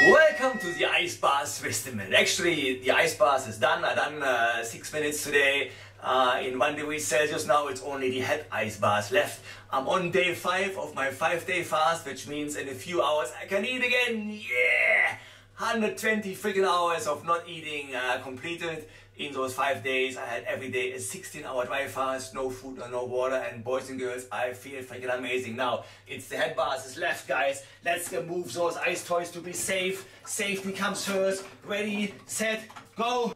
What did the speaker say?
Welcome to the ice bath with the. Actually, the ice bath is done. I done uh, six minutes today. Uh, in one degree Celsius now, it's only the head ice bath left. I'm on day five of my five day fast, which means in a few hours I can eat again. Yeah! 120 freaking hours of not eating uh, completed. In those five days, I had every day a 16 hour dry fast, no food or no water, and boys and girls, I feel freaking amazing. Now, it's the head bath is left, guys. Let's move those ice toys to be safe. Safety comes first. Ready, set, go.